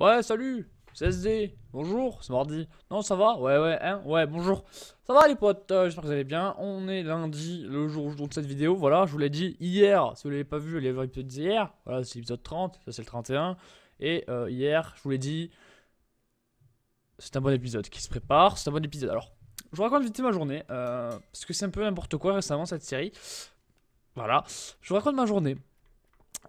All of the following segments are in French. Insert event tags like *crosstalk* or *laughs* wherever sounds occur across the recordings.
Ouais, salut CSD, bonjour, c'est mardi. Non, ça va? Ouais, ouais, hein? Ouais, bonjour. Ça va les potes? Euh, J'espère que vous allez bien. On est lundi, le jour où je tourne cette vidéo. Voilà, je vous l'ai dit hier. Si vous l'avez pas vu, allez voir l'épisode d'hier. Voilà, c'est l'épisode 30, ça c'est le 31. Et euh, hier, je vous l'ai dit, c'est un bon épisode qui se prépare. C'est un bon épisode. Alors, je vous raconte vite ma journée. euh, parce que c'est un peu n'importe quoi récemment cette série. Voilà, je vous raconte ma journée.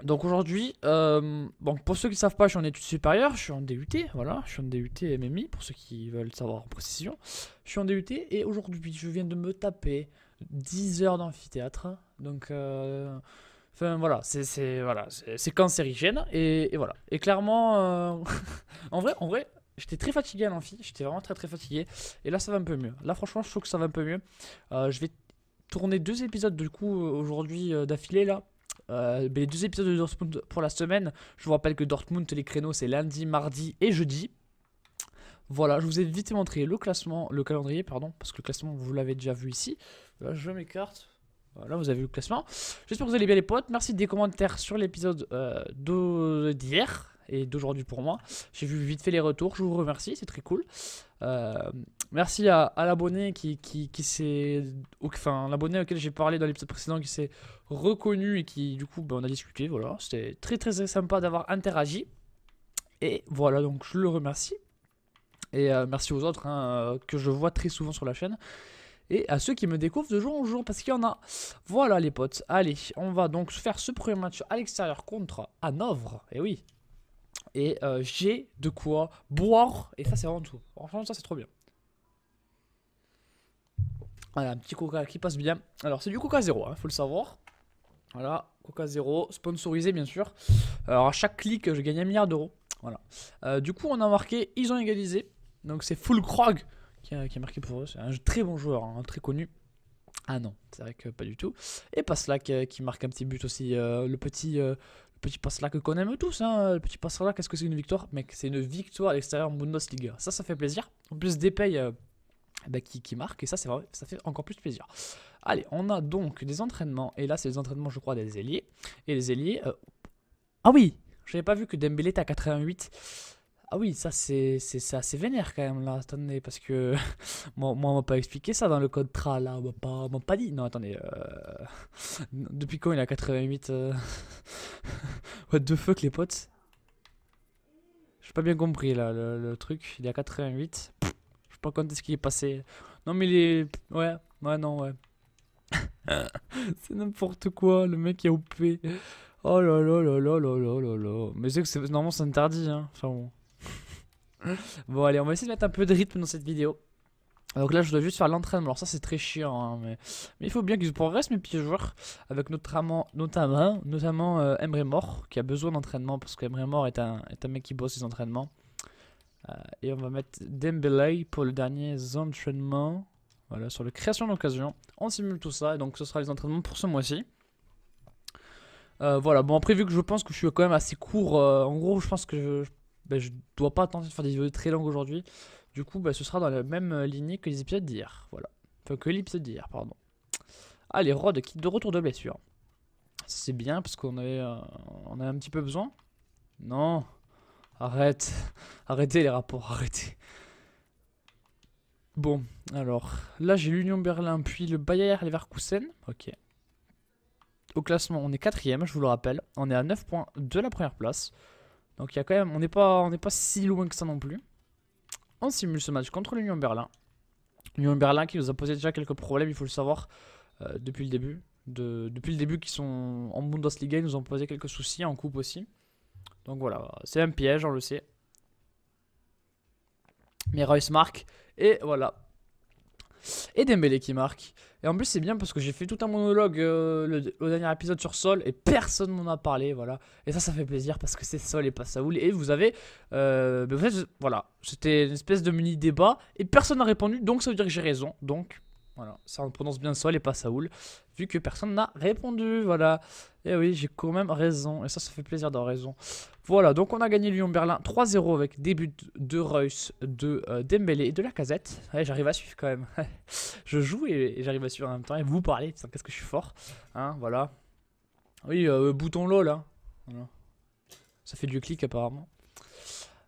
Donc aujourd'hui, euh, pour ceux qui ne savent pas, je suis en études supérieures, je suis en DUT, voilà, je suis en DUT MMI, pour ceux qui veulent savoir en précision. Je suis en DUT et aujourd'hui, je viens de me taper 10 heures d'amphithéâtre. Donc, euh, enfin voilà, c'est voilà, cancérigène et, voilà. Et clairement, euh, *laughs* en vrai, en vrai, j'étais très fatigué à l'amphi, j'étais vraiment très très fatigué. Et là, ça va un peu mieux. Là, franchement, je trouve que ça va un peu mieux. Euh, je vais tourner deux épisodes du coup aujourd'hui d'affilée là. Euh, les deux épisodes de Dortmund pour la semaine. Je vous rappelle que Dortmund, les créneaux, c'est lundi, mardi et jeudi. Voilà, je vous ai vite montré le classement, le calendrier, pardon, parce que le classement, vous l'avez déjà vu ici. Là, je m'écarte. Voilà, vous avez vu le classement. J'espère que vous allez bien, les potes. Merci des commentaires sur l'épisode euh, d'hier et d'aujourd'hui pour moi. J'ai vu vite fait les retours. Je vous remercie, c'est très cool. Euh, merci à, l'abonné qui, s'est. Enfin, l'abonné auquel j'ai parlé dans l'épisode précédent qui s'est reconnu et qui, du coup, ben, on a discuté. Voilà, c'était très très sympa d'avoir interagi. Et voilà, donc je le remercie. Et euh, merci aux autres hein, euh, que je vois très souvent sur la chaîne. Et à ceux qui me découvrent de jour en jour, parce qu'il y en a. Voilà les potes. Allez, on va donc faire ce premier match à l'extérieur contre Hanovre. Et oui. Et euh, j'ai de quoi boire. Et ça, c'est vraiment tout. Franchement, ça, c'est trop bien. Voilà, un petit coca qui passe bien. Alors, c'est du coca zéro, hein, faut le savoir. Voilà, coca zéro, sponsorisé bien sûr. Alors, à chaque clic, je gagne un milliard d'euros. Voilà. Euh, du coup, on a marqué, ils ont égalisé. Donc, c'est Full Krog qui a, qui a marqué pour eux. C'est un très bon joueur, hein, très connu. Ah non, c'est vrai que pas du tout. Et Passlack euh, qui marque un petit but aussi. euh, le petit, euh, le petit qu'on aime tous. Hein, le petit Passlack, est-ce que c'est une victoire? Mec, c'est une victoire à l'extérieur Bundesliga. Ça, ça fait plaisir. En plus, euh, bah, qui, qui marquent. Et ça, c'est vrai, ça fait encore plus plaisir. Allez, on a donc des entraînements. Et là, c'est les entraînements, je crois, des ailiers. Et les ailiers. euh, Ah oui J'avais pas vu que Dembélé était à 88. Ah oui, ça c'est assez vénère quand même là. Attendez, parce que *laughs* moi, on m'a pas expliqué ça dans le code TRA là. On m'a pas, pas dit. Non, attendez. euh, *laughs* Depuis quand il à 88 euh, *laughs* What the fuck, les potes? J'ai pas bien compris là le, truc. Il à 88. Je sais pas quand est-ce qu'il est passé. Non, mais il est. Ouais, ouais, non, ouais. *laughs* c'est n'importe quoi. Le mec est OP. Oh là là là là là là là là. Mais c'est que normalement c'est interdit hein. Enfin bon. *laughs* bon allez, on va essayer de mettre un peu de rythme dans cette vidéo. Donc là, je dois juste faire l'entraînement. Alors ça, c'est très chiant, hein, mais... mais il faut bien qu'ils progressent mes petits joueurs, avec notamment, notamment, notamment euh, qui a besoin d'entraînement parce qu'Emre Mor est un, est un mec qui bosse ses entraînements. Euh, et on va mettre Dembélé pour le dernier entraînement. Voilà, sur la création d'occasion. On simule tout ça, et donc ce sera les entraînements pour ce mois-ci. Euh, voilà, bon après vu que je pense que je suis quand même assez court, euh, en gros je pense que je, ben, dois pas tenter de faire des vidéos très longues aujourd'hui. Du coup ben, ce sera dans la même lignée que les épisodes d'hier. Voilà. Enfin que l'épisode d'hier, pardon. Allez, Rod qui de retour de blessure. C'est bien parce qu'on a un petit peu besoin. Non. Arrête. Arrêtez les rapports, arrêtez. Bon, alors là j'ai l'Union Berlin puis le Bayer Leverkusen. Ok. Au classement, on est quatrième, je vous le rappelle. On est à 9 points de la première place. Donc il y a quand même, on n'est pas, si loin que ça non plus. On simule ce match contre l'Union Berlin. L'Union Berlin qui nous a posé déjà quelques problèmes, il faut le savoir, euh, depuis le début. De, depuis le début qu'ils sont en Bundesliga, ils nous ont posé quelques soucis en coupe aussi. Donc voilà, c'est un piège, on le sait. Mais Royce marque. Et voilà. Et Dembélé qui marque. Et en plus, c'est bien parce que j'ai fait tout un monologue euh, le, au dernier épisode sur Sol et personne m'en a parlé. Voilà. Et ça, ça fait plaisir parce que c'est Sol et pas Saoul. Et vous avez. Euh, voilà. C'était une espèce de mini débat et personne n'a répondu. Donc, ça veut dire que j'ai raison. Donc, voilà. Ça, on prononce bien Sol et pas Saoul. Vu que personne n'a répondu. Voilà. Et oui, j'ai quand même raison. Et ça, ça fait plaisir d'avoir raison. Voilà, donc on a gagné Lyon Berlin 3-0 avec des buts de Reus, de euh, Dembélé et de la casette. J'arrive à suivre quand même. *laughs* je joue et, j'arrive à suivre en même temps. Et vous parlez, putain, qu'est-ce que je suis fort. Hein, voilà. Oui, euh, bouton LOL. Hein. Ça fait du clic apparemment.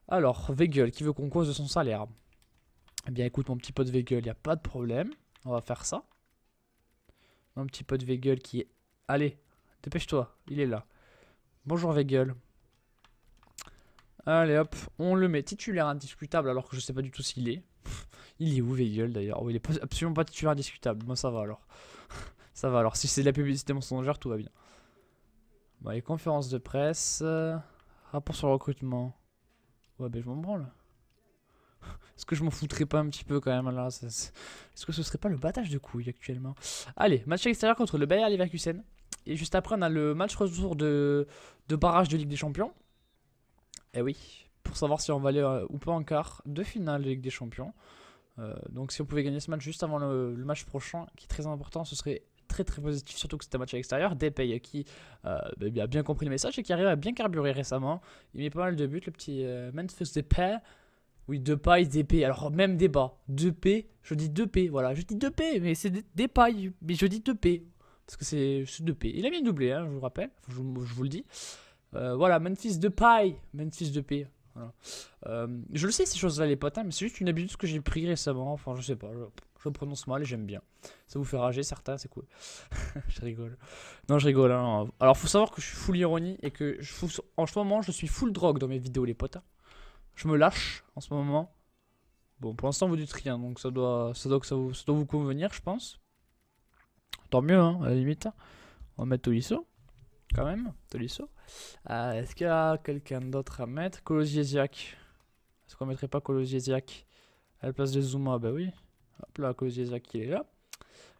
Alors, Weigel qui veut qu'on cause de son salaire. Eh bien, écoute, mon petit pote Weigel, il n'y a pas de problème. On va faire ça. Mon petit pote Weigel qui est... Allez, dépêche-toi, il est là. Bonjour Weigel. Allez hop, on le met titulaire indiscutable alors que je sais pas du tout s'il est. *laughs* il est où Weigel d'ailleurs? Oh, Il est absolument pas titulaire indiscutable. Moi ça va alors. *laughs* ça va alors. Si c'est de la publicité mensongère, tout va bien. Bon, les conférences de presse. Rapport sur le recrutement. Ouais, ben je m'en branle. *laughs* Est-ce que je m'en foutrais pas un petit peu quand même là? Est-ce que ce serait pas le battage de couilles actuellement? Allez, match extérieur contre le Bayer Leverkusen. Et juste après, on a le match retour de, barrage de Ligue des Champions. Et eh oui, pour savoir si on va aller euh, ou pas en quart de finale de Ligue des Champions. Euh, donc si on pouvait gagner ce match juste avant le, match prochain, qui est très important, ce serait très très positif, surtout que c'était un match à l'extérieur. Depay qui euh, bah, a bien compris le message et qui arrive à bien carburer récemment. Il met pas mal de buts, le petit Memphis Depay. Oui, 2 pailles, DP. Alors, même débat. 2P, je dis 2P. Voilà, je dis 2P, mais c'est pailles. Mais je dis 2P. Parce que c'est 2P. Il a bien doublé, hein, je vous rappelle. Je, vous le dis. Euh, voilà, Memphis de paille. Memphis de P. Voilà. Euh, je le sais ces choses-là, les potes, hein, mais c'est juste une habitude que j'ai pris récemment. Enfin, je sais pas. Je, le prononce mal et j'aime bien. Ça vous fait rager, certains, c'est cool. *laughs* je rigole. Non, je rigole. Hein. Alors, faut savoir que je suis full ironie et que je, en ce moment, je suis full drogue dans mes vidéos, les potes. Hein. Je me lâche en ce moment. Bon, pour l'instant, vous dites rien, donc ça doit, ça doit, ça doit vous convenir, je pense. Tant mieux, hein, à la limite. On va mettre Tolisso, quand même, Tolisso. Euh, est-ce qu'il y a quelqu'un d'autre à mettre? Kolosiesiak. Est-ce qu'on mettrait pas Kolosiesiak à la place de Zuma? Bah oui. Hop là, Kolosiesiak, il est là.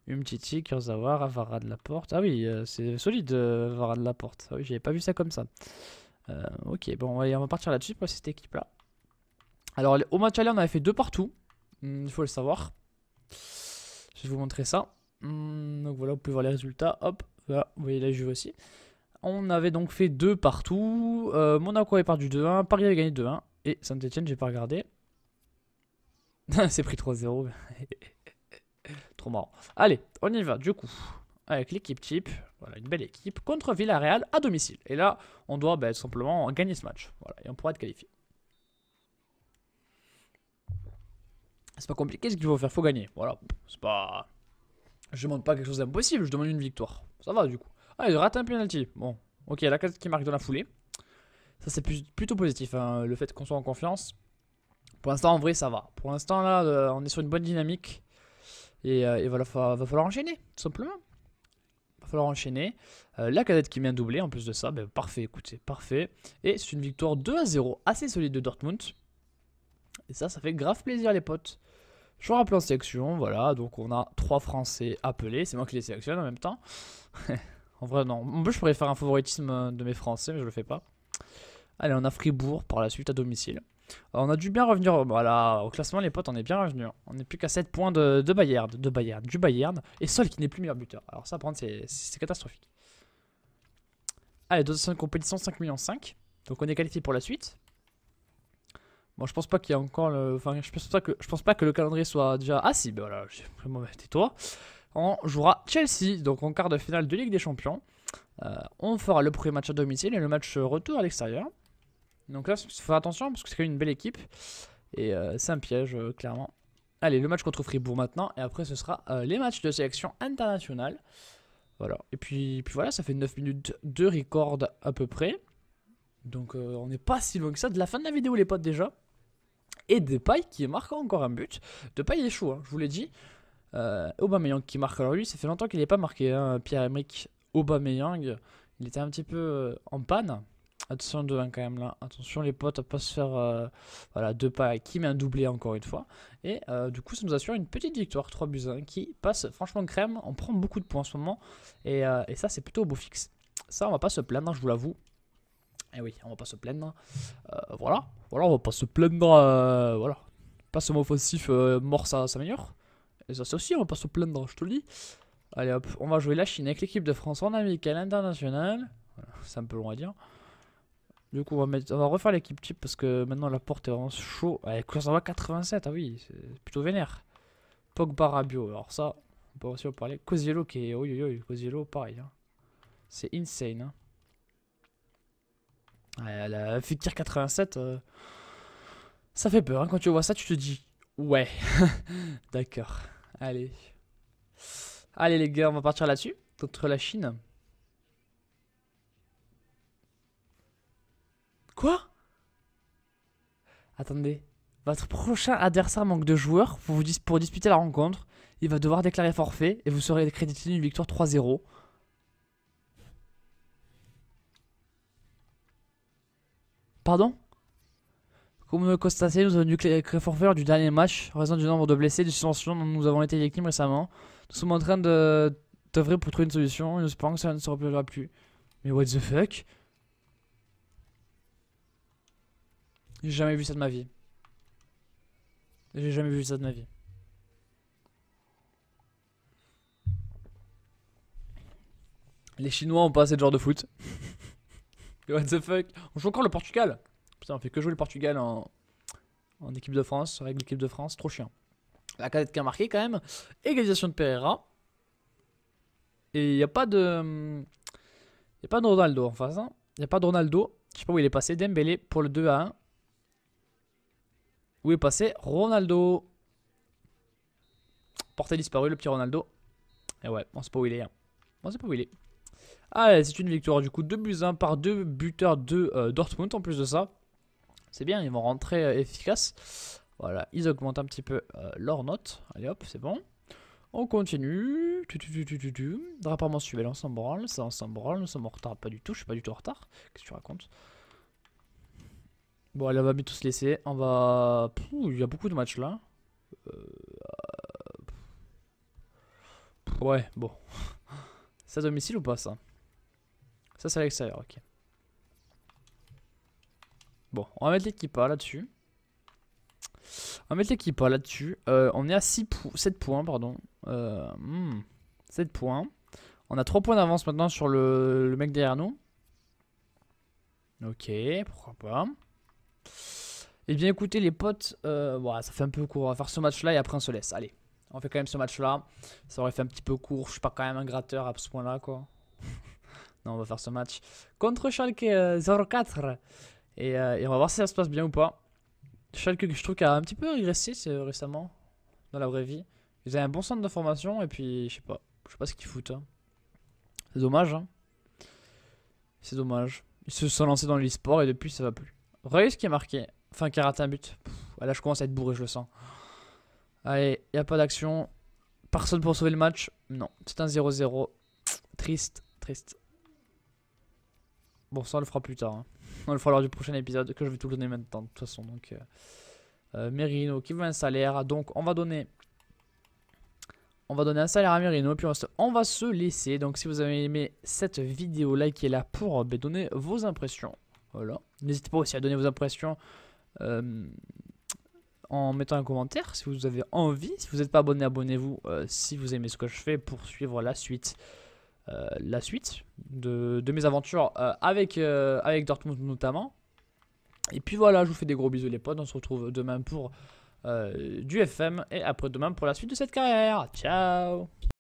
Umtiti, Kurzawa, Avara de la Porte. Ah oui, euh, c'est solide, euh, Avara de la Porte. Ah oui, j'avais pas vu ça comme ça. Ok, bon, on va, partir là-dessus pour cette équipe-là. Alors, au match aller, on avait fait deux partout. Hmm, il faut le savoir. Je vais vous montrer ça. Hmm, donc voilà, vous pouvez voir les résultats. Hop, voilà, vous voyez là, je aussi. On avait donc fait deux partout. Euh, Monaco avait perdu 2-1. Paris avait gagné 2-1. Et Saint-Etienne, j'ai pas regardé. *laughs* C'est pris 3-0. *laughs* Trop marrant. Allez, on y va, du coup avec l'équipe type. Voilà, une belle équipe contre Villarreal à domicile. Et là, on doit bah, simplement gagner ce match. Voilà, et on pourra être qualifié. C'est pas compliqué ce qu'il faut faire, faut gagner. Voilà, c'est pas. Je demande pas quelque chose d'impossible, je demande une victoire. Ça va du coup. Ah, il rate un penalty. Bon, ok, la case qui marque dans la foulée. Ça, c'est plutôt positif, hein, le fait qu'on soit en confiance. Pour l'instant, en vrai, ça va. Pour l'instant, là, euh, on est sur une bonne dynamique. Et, euh, voilà, va, falloir enchaîner, tout simplement va falloir enchaîner. Euh, la cadette qui vient doubler en plus de ça, ben, parfait, écoutez, parfait. Et c'est une victoire 2 à 0 assez solide de Dortmund. Et ça, ça fait grave plaisir les potes. Je vous rappelle en sélection, voilà, donc on a trois Français appelés, c'est moi qui les sélectionne en même temps. *laughs* en vrai, non. En plus, je pourrais faire un favoritisme de mes Français, mais je le fais pas. Allez, on a Fribourg par la suite à domicile on a dû bien revenir voilà, au classement, les potes, on est bien revenu. Hein. On n'est plus qu'à 7 points de, de, Bayern, de Bayern, du Bayern, et Sol qui n'est plus meilleur buteur. Alors ça, prendre, c'est catastrophique. Allez, deuxième compétition, 5 millions 5. Donc on est qualifié pour la suite. Bon, je pense pas qu'il y a encore le. Enfin, je pense pas que, je pense pas que le calendrier soit déjà. Ah si, ben voilà, tais-toi. On jouera Chelsea, donc en quart de finale de Ligue des Champions. Euh, on fera le premier match à domicile et le match retour à l'extérieur. Donc là, il faut faire attention parce que c'est quand même une belle équipe. Et euh, c'est un piège, euh, clairement. Allez, le match contre Fribourg maintenant. Et après, ce sera les matchs de sélection internationale. Voilà. Et puis, puis voilà, ça fait 9 minutes de record à peu près. Donc on n'est pas si loin que ça de la fin de la vidéo, les potes, déjà. Et Depay qui marque encore un but. Depay est chaud, hein, je vous l'ai dit. Aubameyang qui marque. Alors lui, ça fait longtemps qu'il n'est pas marqué. Hein, Pierre-Emerick Aubameyang. Il était un petit peu en panne. Attention de quand même là. Attention les potes à pas se faire euh, voilà, deux pas qui met un doublé encore une fois. Et euh, du coup ça nous assure une petite victoire 3 buts 1 qui passe franchement crème. On prend beaucoup de points en ce moment. Et, euh, et ça c'est plutôt beau fixe. Ça on va pas se plaindre je vous l'avoue. Et eh oui on va pas se plaindre. voilà. Voilà on va pas se plaindre. voilà. Pas ce mot offensif mort ça s'améliore. Et ça c'est aussi on va pas se plaindre je te le dis. Allez hop on va jouer la Chine avec l'équipe de France en amical international. C'est un peu long à dire. Du coup, on va, mettre, on va refaire l'équipe type parce que maintenant la porte est vraiment chaud. Ouais, va 87, ah oui, c'est plutôt vénère. Pogba Rabio, alors ça, on peut aussi en parler. Cosiello qui est. Oui, oui, oui, Cosiello, pareil. Hein. C'est insane. Hein. Ouais, la Fikir 87, euh, Ça fait peur, hein, quand tu vois ça, tu te dis Ouais. *laughs* D'accord. Allez. Allez les gars, on va partir là-dessus. Contre la Chine. Quoi? Attendez. Votre prochain adversaire manque de joueurs pour, vous pour disputer la rencontre. Il va devoir déclarer forfait et vous serez crédité d'une victoire 3-0. Pardon Comme le constatez, nous avons dû forfait du dernier match en raison du nombre de blessés et de suspensions dont nous avons été victimes récemment. Nous sommes en train de d'œuvrer pour trouver une solution nous espérons que ça ne se reproduira plus. Mais what the fuck J'ai jamais vu ça de ma vie. J'ai jamais vu ça de ma vie. Les Chinois ont pas assez de genre de foot. *laughs* What the fuck On joue encore le Portugal. Putain, on fait que jouer le Portugal en, en équipe de France, avec l'équipe de France, trop chiant. La cadette qui a marqué quand même. Égalisation de Pereira. Et il n'y a pas de. Il a pas de Ronaldo en face. Il hein. n'y a pas de Ronaldo. Je sais pas où il est passé. Dembélé pour le 2 à 1. Où est passé Ronaldo? Porté disparu, le petit Ronaldo. Et ouais, on sait pas où il est. Hein. On sait pas où il est. Allez, c'est une victoire du coup 2 buts 1 par deux buteurs de euh, Dortmund en plus de ça. C'est bien, ils vont rentrer euh, efficaces. Voilà, ils augmentent un petit peu euh, leur note. Allez hop, c'est bon. On continue. Drapeau mensuel, on s'en branle. Ça, on s'en branle. Nous sommes en retard. Pas du tout, je suis pas du tout en retard. Qu'est-ce que tu racontes? Bon, allez, on va tous se laisser. On va. il y a beaucoup de matchs là. Ouais, bon. *laughs* C'est à domicile ou pas ça? Ça c'est à l'extérieur, ok. Bon, on va mettre l'équipe là-dessus. On va mettre l'équipe là-dessus. Euh, on est à 6 7 points, pardon. Euh, 7 hmm, points. On a 3 points d'avance maintenant sur le, mec derrière nous. Ok, pourquoi pas. Eh bien écoutez les potes, euh, ça fait un peu court. On va faire ce match là et après on se laisse. Allez. On fait quand même ce match-là. Ça aurait fait un petit peu court. Je suis pas quand même un gratteur à ce point-là, quoi. Non, on va faire ce match contre Schalke 04. Euh, et, euh, et, on va voir si ça se passe bien ou pas. Schalke, je trouve qu'il a un petit peu régressé récemment dans la vraie vie. Ils avaient un bon centre de formation et puis je sais pas. Je sais pas ce qu'ils foutent. Hein. C'est dommage. Hein. C'est dommage. Ils se sont lancés dans l'e-sport et depuis ça va plus. Reus qui est marqué. Enfin, qui a raté un but. là, je commence à être bourré, je le sens. Allez, n'y a pas d'action. Personne pour sauver le match. Non, c'est un 0-0. Triste, triste. Bon, ça on le fera plus tard. Hein. On le fera lors du prochain épisode que je vais tout donner maintenant de toute façon. Donc, euh, euh, Merino qui veut un salaire. Donc, on va donner... On va donner un salaire à Merino. Puis on va se, laisser. Donc, si vous avez aimé cette vidéo, likez-la pour ben, donner vos impressions. Voilà. N'hésitez pas aussi à donner vos impressions. Euh, en mettant un commentaire si vous avez envie. Si vous n'êtes pas abonné, abonnez-vous si vous aimez ce que je fais pour suivre la suite. Euh, la suite de, mes aventures euh, avec, avec Dortmund notamment. Et puis voilà, je vous fais des gros bisous les potes. On se retrouve demain pour du FM et après demain pour la suite de cette carrière. Ciao